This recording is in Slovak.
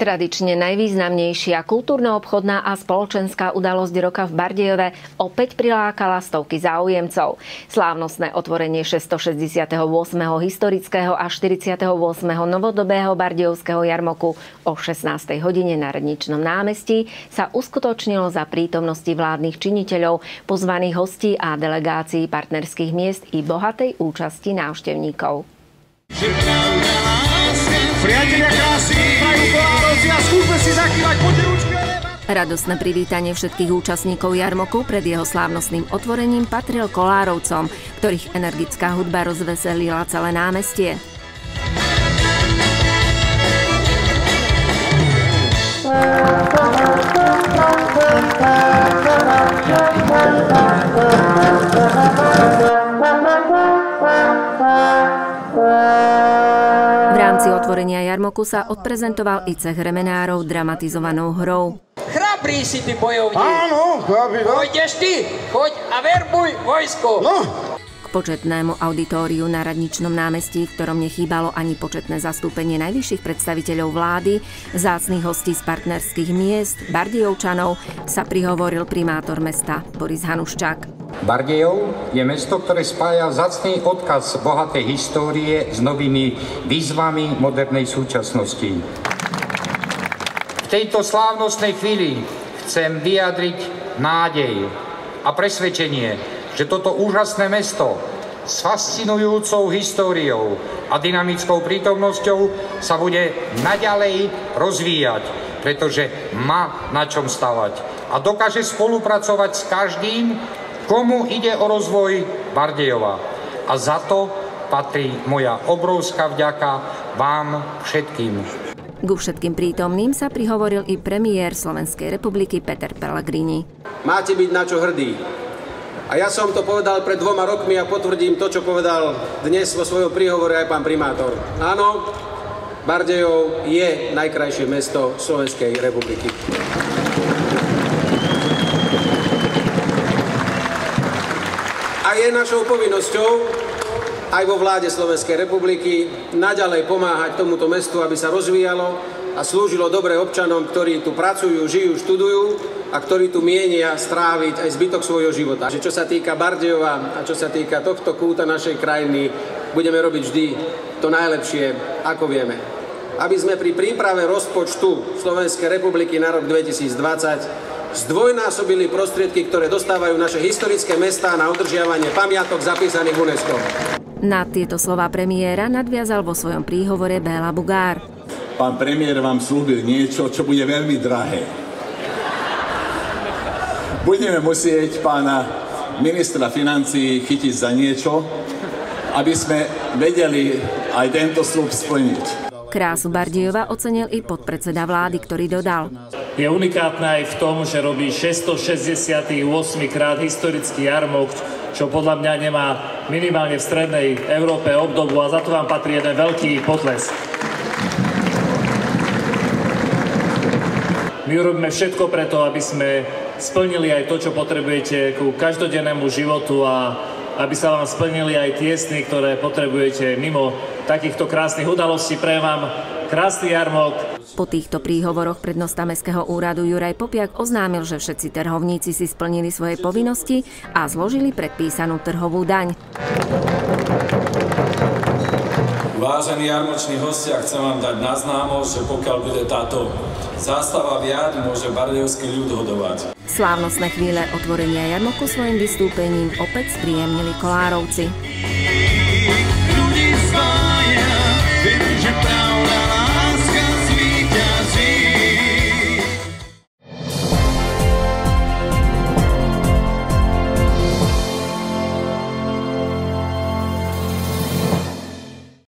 Tradične najvýznamnejšia kultúrno-obchodná a spoločenská udalosť roka v Bardejove opäť prilákala stovky záujemcov. Slávnostné otvorenie 668. historického a 48. novodobého bardejovského jarmoku o 16. hodine na Radničnom námestí sa uskutočnilo za prítomnosti vládnych činiteľov, pozvaných hostí a delegácií partnerských miest i bohatej účasti návštevníkov. Priatelia krásy, a skúsme si zakývať, Radosné privítanie všetkých účastníkov Jarmoku pred jeho slávnostným otvorením patril Kolárovcom, ktorých energická hudba rozveselila celé námestie. Jarmoku sa odprezentoval i cech remenárov dramatizovanou hrou. Chrabrí si ty bojovník. Áno, chrabrí. No. Pôjdeš ty, choď a verbuj vojsko. No. K početnému auditóriu na Radničnom námestí, v ktorom nechýbalo ani početné zastúpenie najvyšších predstaviteľov vlády, zácných hostí z partnerských miest, Bardejovčanov, sa prihovoril primátor mesta Boris Hanuščák. Bardejov je mesto, ktoré spája zacný odkaz bohatej histórie s novými výzvami modernej súčasnosti. V tejto slávnostnej chvíli chcem vyjadriť nádej a presvedčenie, že toto úžasné mesto s fascinujúcou históriou a dynamickou prítomnosťou sa bude naďalej rozvíjať, pretože má na čom stavať a dokáže spolupracovať s každým, komu ide o rozvoj Bardejova. A za to patrí moja obrovská vďaka vám všetkým. Ku všetkým prítomným sa prihovoril i premiér Slovenskej republiky Peter Pellegrini. Máte byť na čo hrdí. A ja som to povedal pred dvoma rokmi a potvrdím to, čo povedal dnes vo svojom príhovore aj pán primátor. Áno, Bardejov je najkrajšie mesto Slovenskej republiky. A je našou povinnosťou aj vo vláde Slovenskej republiky naďalej pomáhať tomuto mestu, aby sa rozvíjalo a slúžilo dobre občanom, ktorí tu pracujú, žijú, študujú a ktorí tu mienia stráviť aj zbytok svojho života. Čo sa týka Bardejova a čo sa týka tohto kúta našej krajiny, budeme robiť vždy to najlepšie, ako vieme. Aby sme pri príprave rozpočtu Slovenskej republiky na rok 2020 zdvojnásobili prostriedky, ktoré dostávajú naše historické mestá na udržiavanie pamiatok zapísaných UNESCO. Na tieto slova premiéra nadviazal vo svojom príhovore Béla Bugár. Pán premiér vám slúbil niečo, čo bude veľmi drahé. Budeme musieť pána ministra financí chytiť za niečo, aby sme vedeli aj tento slúb splniť. Krásu Bardejova ocenil i podpredseda vlády, ktorý dodal. Je unikátne aj v tom, že robí 668 krát historický jarmok, čo podľa mňa nemá minimálne v strednej Európe obdobu a za to vám patrí jeden veľký potles. My urobíme všetko preto, aby sme splnili aj to, čo potrebujete ku každodennému životu a aby sa vám splnili aj tie sny, ktoré potrebujete mimo takýchto krásnych udalostí. Pre vám krásny jarmok, po týchto príhovoroch prednosta Mestského úradu Juraj Popiak oznámil, že všetci trhovníci si splnili svoje povinnosti a zložili predpísanú trhovú daň. Vážení jarmoční hostia, chcem vám dať na známo, že pokiaľ bude táto zástava viať, môže bardejovský ľud hodovať. Slávnostné chvíle otvorenia jarmoku svojim vystúpením opäť spríjemnili Kolárovci.